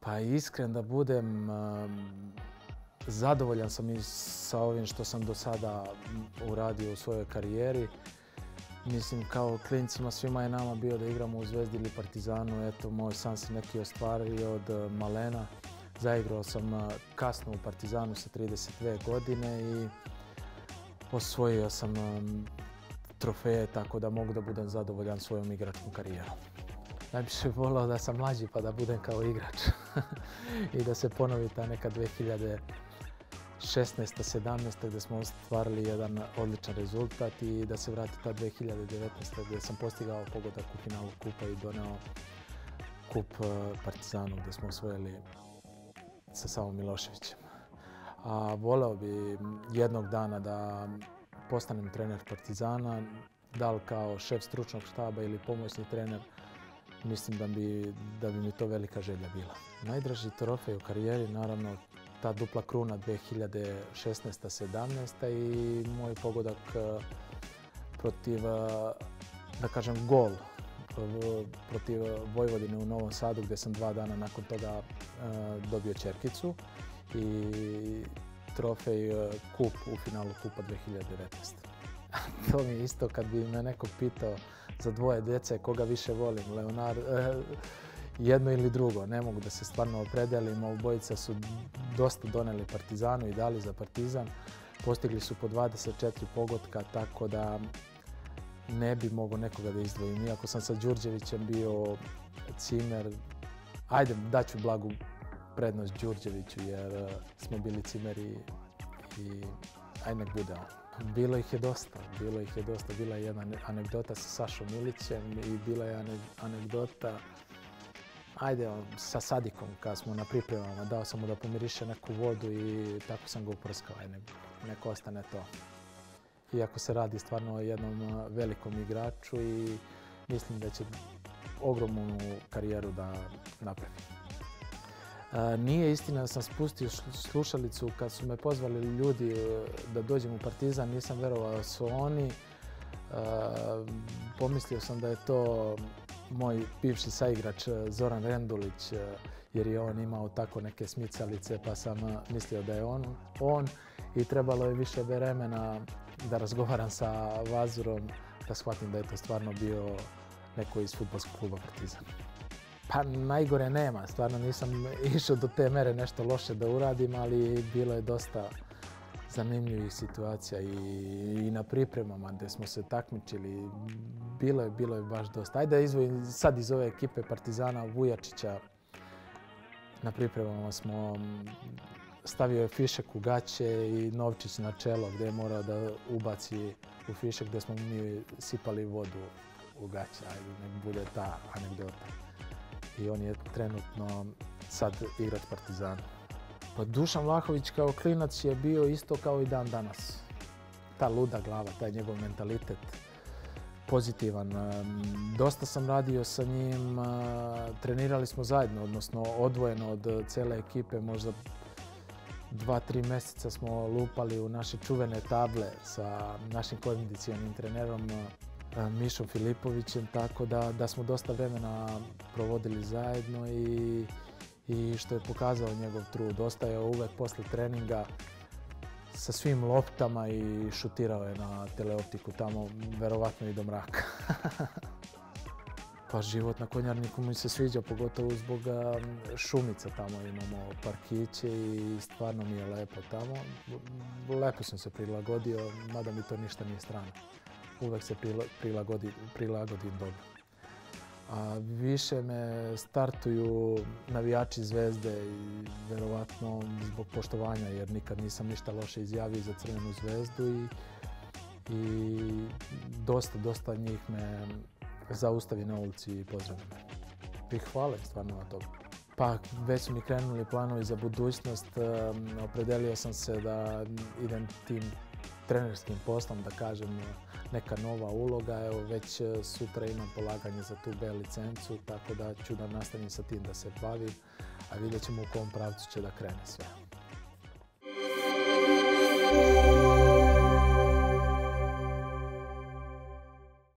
Pa iskren da budem, zadovoljan sam i sa ovim što sam do sada uradio u svojoj karijeri. Mislim, kao klincima svima je nama bio da igramo u Zvezdi ili Partizanu. Eto, moj san se neki ostvario od uh, malena. Zaigrao sam uh, kasno u Partizanu sa 32 godine i osvojio sam trofeje tako da mogu da budem zadovoljan svojom igračkom karijerom. Najviše bih volio da sam mlađi pa da budem kao igrač i da se ponovi ta neka 2016. 17. gdje smo ostvarili jedan odličan rezultat i da se vrati ta 2019. gdje sam postigao pogodak u finalu kupa i doneo kup uh, Partizanu gdje smo osvojili sa Savom Miloševićem. A voleo bi jednog dana da postanem trener Partizana, da li kao šef stručnog štaba ili pomoćni trener, mislim da bi, da bi mi to velika želja bila. Najdraži trofej u karijeri, naravno, ta dupla kruna 2016-17 i moj pogodak eh, protiv, eh, da kažem, gol protiv Vojvodine u Novom Sadu gdje sam dva dana nakon toga eh, dobio čerkicu i trofej kup u finalu kupa 2019. to mi je isto kad bi me neko pitao za dvoje djece koga više volim, Leonar, jedno ili drugo. Ne mogu da se stvarno opredelim. Obojica su dosta doneli Partizanu i dali za Partizan. Postigli su po 24 pogotka, tako da ne bi mogao nekoga da izdvojim. Iako sam sa Đurđevićem bio cimer, ajde daću blagu prednost Đurđeviću jer smo bili cimeri i aj nek bude. Bilo ih je dosta, bilo ih je dosta. Bila je jedna anegdota sa Sašom Milićem i bila je anegdota ajde sa Sadikom kad smo na pripremama, dao sam mu da pomiriše neku vodu i tako sam ga uprskao, aj neko ostane to. Iako se radi stvarno o jednom velikom igraču i mislim da će ogromnu karijeru da napravi. Nije istina da sam spustio slušalicu kad su me pozvali ljudi e, da dođem u Partizan, nisam verovao da su oni. Pomislio sam da je to moj bivši saigrač e, Zoran Rendulić, e, jer je on imao tako neke smicalice pa sam mislio da je on, on i trebalo je više vremena da razgovaram sa Vazurom da shvatim da je to stvarno bio neko iz futbolskog kluba Partizan. Pa najgore nema, stvarno nisam išao do te mere nešto loše da uradim, ali bilo je dosta zanimljivih situacija i, na pripremama gdje smo se takmičili. Bilo je, bilo je baš dosta. Ajde da izvojim sad iz ove ekipe Partizana Vujačića. Na pripremama smo stavio je fišek u gaće i Novčić na čelo gdje je morao da ubaci u fišek gdje smo mi sipali vodu u gaće. Ajde, nek bude ta anegdota i on je trenutno sad igrač Partizana. Pa Dušan Vlahović kao klinac je bio isto kao i dan danas. Ta luda glava, taj njegov mentalitet pozitivan. Dosta sam radio sa njim, trenirali smo zajedno, odnosno odvojeno od cele ekipe, možda dva, tri mjeseca smo lupali u naše čuvene table sa našim kondicijalnim trenerom Mišom Filipovićem, tako da, da smo dosta vremena provodili zajedno i, i što je pokazao njegov trud. Ostaje uvek posle treninga sa svim loptama i šutirao je na teleoptiku tamo, verovatno i do mraka. pa život na konjarniku mi se sviđa, pogotovo zbog šumica tamo imamo parkiće i stvarno mi je lepo tamo. Lepo sam se prilagodio, mada mi to ništa nije strano uvek se prilagodi, dobro. A više me startuju navijači zvezde i verovatno zbog poštovanja jer nikad nisam ništa loše izjavio za Crvenu zvezdu i, dosta, dosta njih me zaustavi na ulici i pozdravlja me. I stvarno na to. Pa već su mi krenuli planovi za budućnost. Opredelio sam se da idem tim trenerskim poslom, da kažem, neka nova uloga. Evo već e, sutra imam polaganje za tu B licencu, tako da ću da nastavim sa tim da se bavim, a vidjet ćemo u kom pravcu će da krene sve.